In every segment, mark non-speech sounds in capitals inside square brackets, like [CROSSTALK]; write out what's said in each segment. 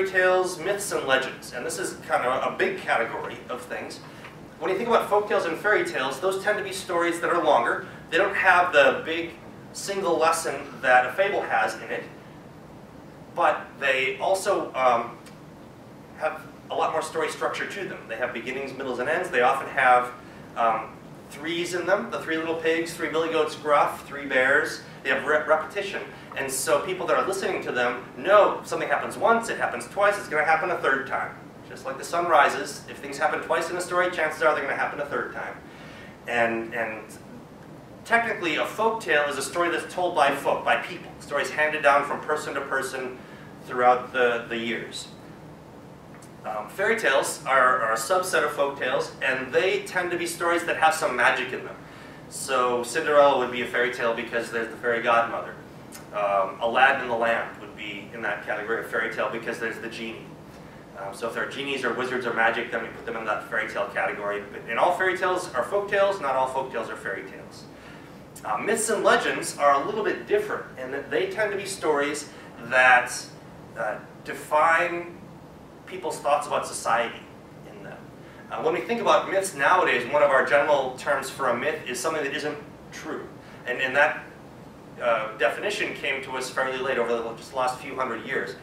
fairy tales, myths, and legends. And this is kind of a big category of things. When you think about folk tales and fairy tales, those tend to be stories that are longer. They don't have the big single lesson that a fable has in it, but they also um, have a lot more story structure to them. They have beginnings, middles, and ends. They often have um, threes in them, the three little pigs, three billy goats gruff, three bears. They have re repetition. And so people that are listening to them know something happens once, it happens twice, it's going to happen a third time. Just like the sun rises, if things happen twice in a story, chances are they're going to happen a third time. And, and technically, a folk tale is a story that's told by folk, by people. Stories handed down from person to person throughout the, the years. Um, fairy tales are, are, a subset of folk tales, and they tend to be stories that have some magic in them. So Cinderella would be a fairy tale because there's the fairy godmother. Um, Aladdin and the Lamp would be in that category of fairy tale because there's the genie. Um, so if there are genies or wizards or magic, then we put them in that fairy tale category. But in all fairy tales are folk tales, not all folk tales are fairy tales. Uh, myths and legends are a little bit different in that they tend to be stories that uh, define people's thoughts about society in them. Uh, when we think about myths nowadays, one of our general terms for a myth is something that isn't true. And, and that uh, definition came to us fairly late over the, just last few hundred years.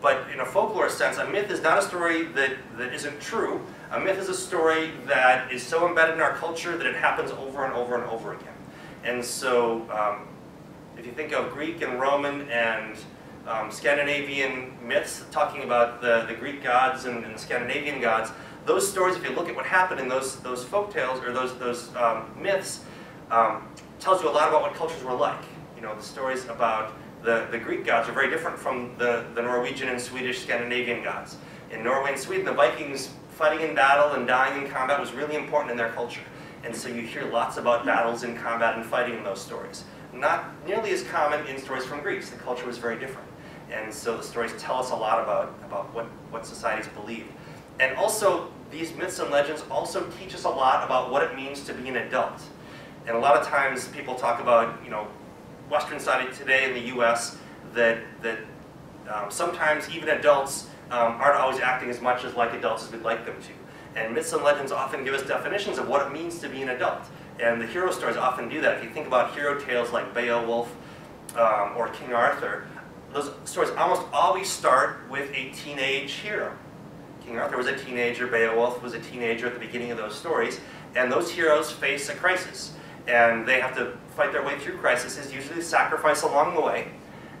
But in a folklore sense, a myth is not a story that, that isn't true. A myth is a story that is so embedded in our culture that it happens over and over and over again. And so um, if you think of Greek and Roman and um, Scandinavian myths talking about the, the Greek gods and, and, the Scandinavian gods, those stories, if you look at what happened in those, those folk tales or those, those um, myths, um, tells you a lot about what cultures were like. You know, the stories about the, the Greek gods are very different from the, the Norwegian and Swedish Scandinavian gods. In Norway and Sweden, the Vikings fighting in battle and dying in combat was really important in their culture. And so you hear lots about battles and combat and fighting in those stories. Not nearly as common in stories from Greece. The culture was very different. And so the stories tell us a lot about, about what, what societies believe. And also, these myths and legends also teach us a lot about what it means to be an adult. And a lot of times people talk about, you know, Western society today in the US, that, that um, sometimes even adults um, aren't always acting as much as like adults as we'd like them to. And myths and legends often give us definitions of what it means to be an adult. And the hero stories often do that. If you think about hero tales like Beowulf um, or King Arthur, those stories almost always start with a teenage hero. King Arthur was a teenager, Beowulf was a teenager at the beginning of those stories, and those heroes face a crisis. And they have to fight their way through crises, usually sacrifice along the way.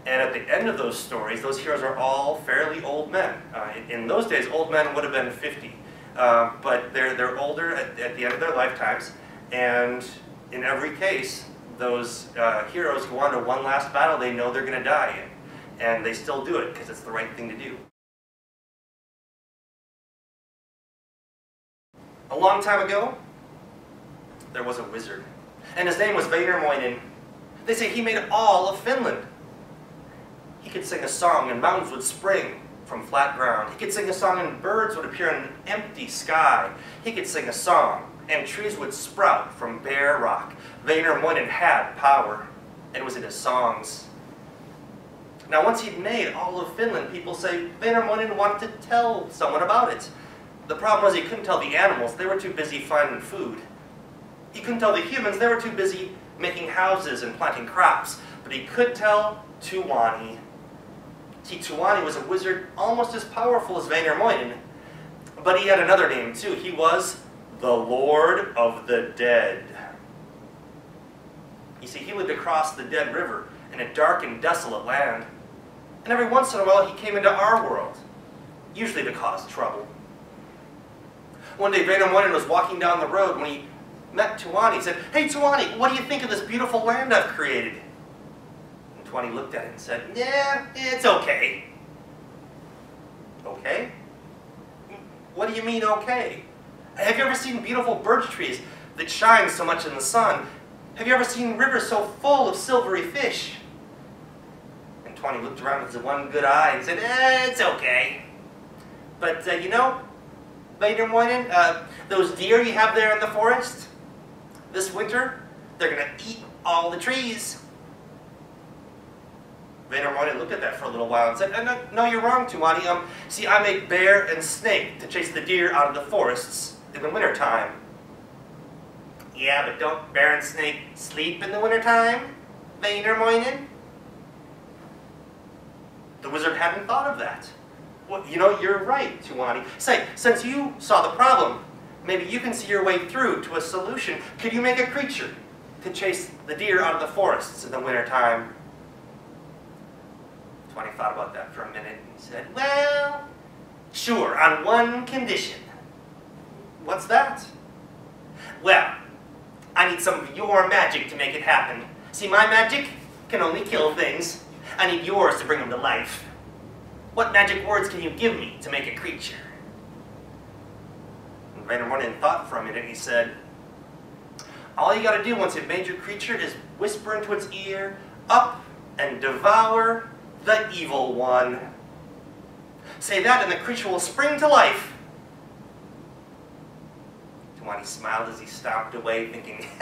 And at the end of those stories, those heroes are all fairly old men. Uh, in, those days, old men would have been 50. Uh, but they're, they're older at, at, the end of their lifetimes, and in every case, those uh, heroes go on to one last battle they know they're going to die in and they still do it because it's the right thing to do. A long time ago, there was a wizard, and his name was Wainamoinen. They say he made all of Finland. He could sing a song and mountains would spring from flat ground. He could sing a song and birds would appear in an empty sky. He could sing a song and trees would sprout from bare rock. Wainamoinen had power, and it was in his songs now, once he'd made all of Finland, people say Wainamoinen wanted to tell someone about it. The problem was he couldn't tell the animals. They were too busy finding food. He couldn't tell the humans. They were too busy making houses and planting crops. But he could tell Tuoni. See, Tuoni was a wizard almost as powerful as Wainamoinen, but he had another name too. He was the Lord of the Dead. You see, he lived across the Dead River in a dark and desolate land. And every once in a while, he came into our world, usually to cause trouble. One day, Wainamoinen was walking down the road when he met Tuoni. He said, Hey, Tuoni, what do you think of this beautiful land I've created? And Tuoni looked at it and said, Yeah, it's okay. Okay? What do you mean, okay? Have you ever seen beautiful birch trees that shine so much in the sun? Have you ever seen rivers so full of silvery fish? Tuoni looked around with his one good eye and said, eh, it's okay. But, uh, you know, Wainamoinen, uh, those deer you have there in the forest, this winter, they're going to eat all the trees. Wainamoinen looked at that for a little while and said, no, no, you're wrong, Tuoni. Um, see, I made bear and snake to chase the deer out of the forests in the wintertime. Yeah, but don't bear and snake sleep in the wintertime, Wainamoinen? The wizard hadn't thought of that. Well, you know, you're right, Tuoni. Say, since you saw the problem, maybe you can see your way through to a solution. Could you make a creature to chase the deer out of the forests in the wintertime? Tuoni thought about that for a minute and said, well, sure, on one condition. What's that? Well, I need some of your magic to make it happen. See, my magic can only kill things. I need yours to bring him to life. What magic words can you give me to make a creature? And thought for a minute and he said, All you gotta do once you've made your creature is whisper into its ear, up and devour the evil one. Say that and the creature will spring to life. Tuoni smiled as he stomped away, thinking, [LAUGHS]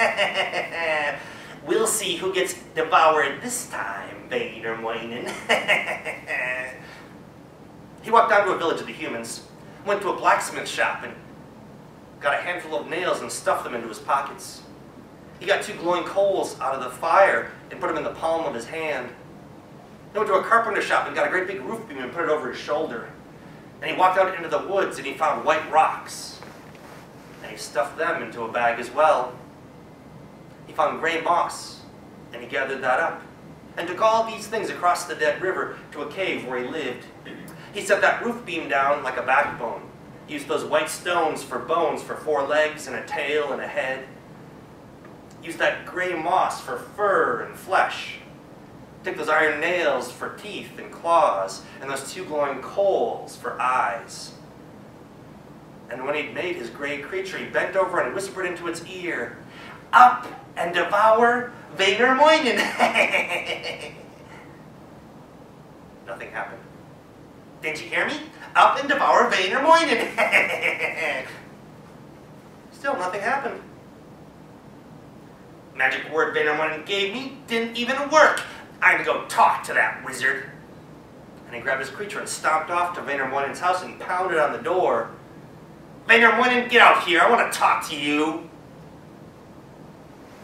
We'll see who gets devoured this time, Wainamoinen. [LAUGHS] He walked down to a village of the humans, went to a blacksmith shop, and got a handful of nails and stuffed them into his pockets. He got two glowing coals out of the fire and put them in the palm of his hand. He went to a carpenter shop and got a great big roof beam and put it over his shoulder. And he walked out into the woods and he found white rocks. And he stuffed them into a bag as well. He found gray moss and he gathered that up. And took all these things across the dead river to a cave where he lived. He set that roof beam down like a backbone. He used those white stones for bones for four legs and a tail and a head. He used that gray moss for fur and flesh. Took those iron nails for teeth and claws, and those two glowing coals for eyes. And when he'd made his gray creature, he bent over and whispered into its ear, Up and devour Wainamoinen! Nothing happened. Didn't you hear me? Up and devour Wainamoinen! Still nothing happened. Magic word Wainamoinen gave me didn't even work. I'm gonna go talk to that wizard. And he grabbed his creature and stomped off to Wainamoinen's house and pounded on the door. Wainamoinen, get out here. I want to talk to you.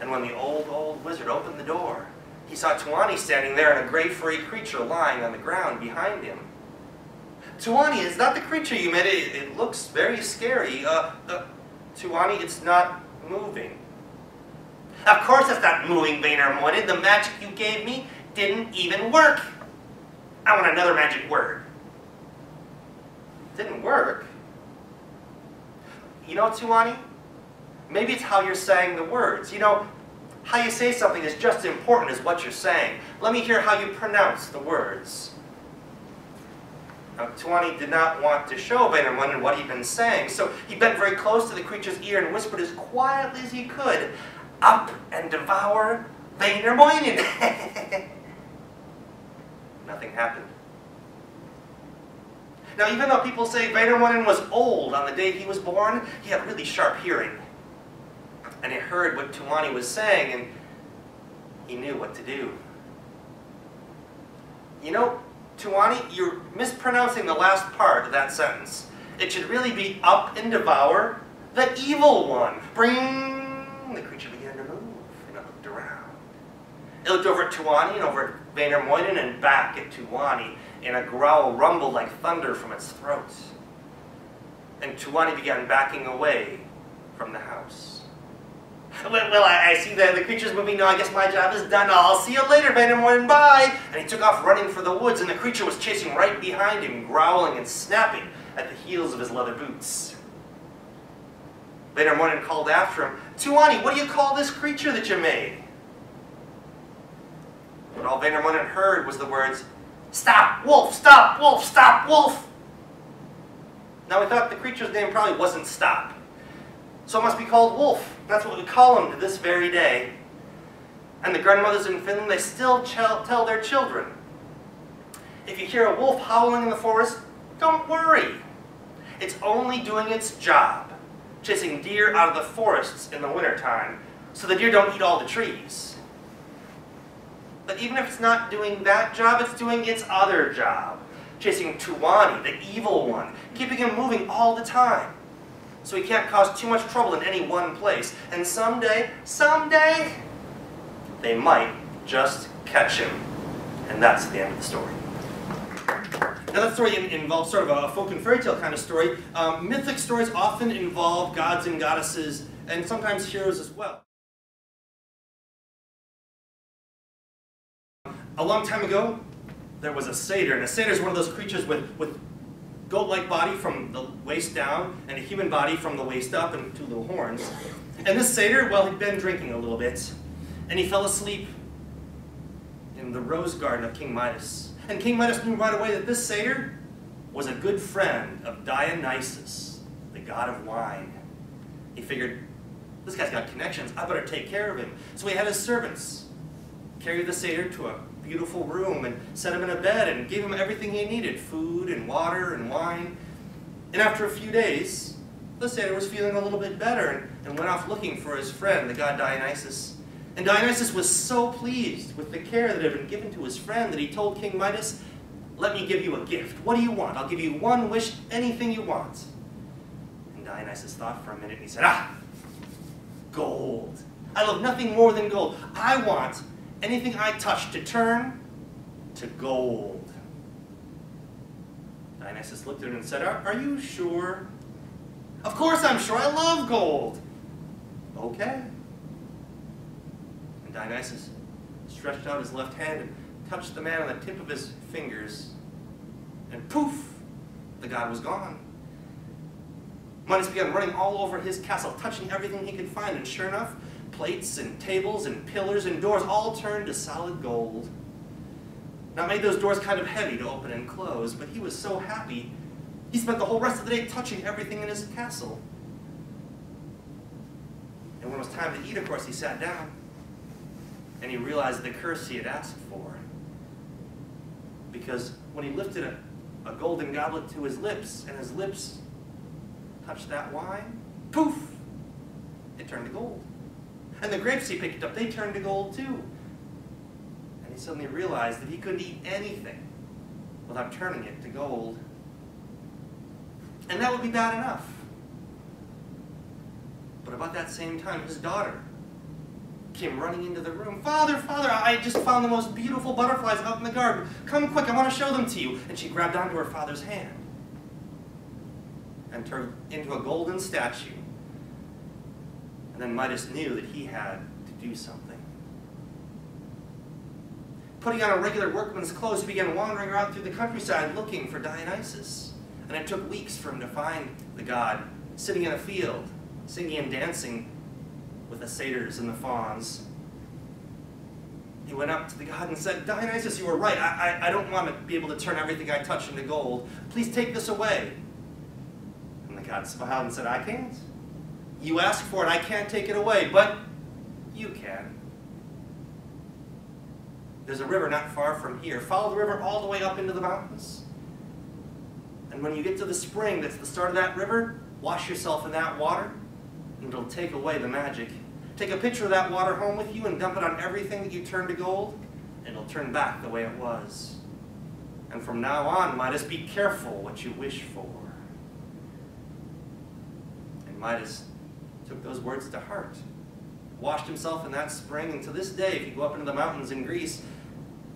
And when the old, old wizard opened the door, he saw Tuoni standing there and a gray furry creature lying on the ground behind him. Tuoni, it's not the creature you made? It, it looks very scary. Uh, uh, Tuoni, it's not moving. Of course it's not moving, Wainamoinen. The magic you gave me didn't even work. I want another magic word. Didn't work? You know, Tuoni, maybe it's how you're saying the words. You know, how you say something is just as important as what you're saying. Let me hear how you pronounce the words. Now, Tuoni did not want to show Wainamoinen what he'd been saying, so he bent very close to the creature's ear and whispered as quietly as he could, Up and devour Wainamoinen! [LAUGHS] Nothing happened. Now, even though people say Wainamoinen was old on the day he was born, he had really sharp hearing. And he heard what Tuoni was saying, and he knew what to do. You know, Tuoni, you're mispronouncing the last part of that sentence. It should really be up and devour the evil one. Bring! The creature began to move, and it looked around. It looked over at Tuoni and over at Wainamoinen and back at Tuoni, and a growl rumbled like thunder from its throat. And Tuoni began backing away from the house. Well, I, I see that the creature's moving now. I guess my job is done. I'll see you later, Wainamoinen. Bye. And he took off running for the woods, and the creature was chasing right behind him, growling and snapping at the heels of his leather boots. Wainamoinen called after him, Tuoni, what do you call this creature that you made? But all Wainamoinen heard was the words, Stop, wolf, stop, wolf, stop, wolf. Now, we thought the creature's name probably wasn't Stop. So it must be called wolf. That's what we call them to this very day. And the grandmothers in Finland, they still tell their children, if you hear a wolf howling in the forest, don't worry. It's only doing its job, chasing deer out of the forests in the wintertime, so the deer don't eat all the trees. But even if it's not doing that job, it's doing its other job. Chasing Tuoni, the evil one, keeping him moving all the time. So he can't cause too much trouble in any one place. And someday, someday, they might just catch him. And that's the end of the story. Now that story involves sort of a folk and fairy tale kind of story. Um, mythic stories often involve gods and goddesses, and sometimes heroes as well. A long time ago, there was a satyr, and a satyr is one of those creatures with, with goat-like body from the waist down, and a human body from the waist up, and two little horns. And this satyr, well, he'd been drinking a little bit, and he fell asleep in the rose garden of King Midas. And King Midas knew right away that this satyr was a good friend of Dionysus, the god of wine. He figured, this guy's got connections, I better take care of him. So he had his servants carry the satyr to a beautiful room and set him in a bed and gave him everything he needed, food and water and wine. And after a few days, the satyr was feeling a little bit better and, and went off looking for his friend, the god Dionysus. And Dionysus was so pleased with the care that had been given to his friend that he told King Midas, let me give you a gift. What do you want? I'll give you one wish, anything you want. And Dionysus thought for a minute and he said, ah, gold. I love nothing more than gold. I want anything I touch to turn to gold. Dionysus looked at him and said, are, are you sure? Of course I'm sure. I love gold. Okay. And Dionysus stretched out his left hand and touched the man on the tip of his fingers. And poof, the god was gone. Midas began running all over his castle, touching everything he could find, and sure enough, plates and tables and pillars and doors all turned to solid gold. Now, made those doors kind of heavy to open and close, but he was so happy, he spent the whole rest of the day touching everything in his castle. And when it was time to eat, of course, he sat down and he realized the curse he had asked for. Because when he lifted a, a golden goblet to his lips and his lips touched that wine, poof, it turned to gold. And the grapes he picked up, they turned to gold too. And he suddenly realized that he couldn't eat anything without turning it to gold. And that would be bad enough. But about that same time, his daughter came running into the room. Father, father, I just found the most beautiful butterflies out in the garden. Come quick, I want to show them to you. And she grabbed onto her father's hand and turned into a golden statue. Then Midas knew that he had to do something. Putting on a regular workman's clothes, he began wandering around through the countryside looking for Dionysus. And it took weeks for him to find the god sitting in a field, singing and dancing with the satyrs and the fauns. He went up to the god and said, Dionysus, you were right. I, I, I don't want to be able to turn everything I touch into gold. Please take this away. And the god smiled and said, I can't. You ask for it, I can't take it away, but you can. There's a river not far from here. Follow the river all the way up into the mountains. And when you get to the spring that's the start of that river, wash yourself in that water, and it'll take away the magic. Take a picture of that water home with you and dump it on everything that you turn to gold, and it'll turn back the way it was. And from now on, Midas, be careful what you wish for. And Midas took those words to heart, washed himself in that spring, and to this day, if you go up into the mountains in Greece,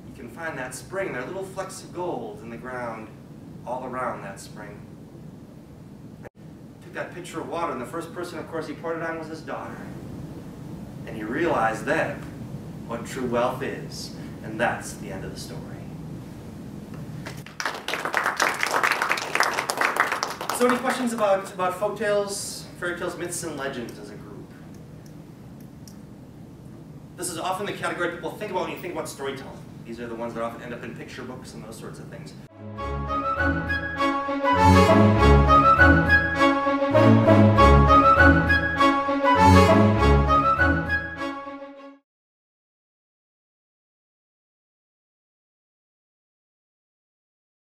you can find that spring. There are little flecks of gold in the ground all around that spring. Took that pitcher of water, and the first person, of course, he poured it on was his daughter. And he realized then what true wealth is, and that's the end of the story. So any questions about, about folk tales, fairy tales, myths, and legends as a group? This is often the category people think about when you think about storytelling. These are the ones that often end up in picture books and those sorts of things.